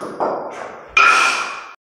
you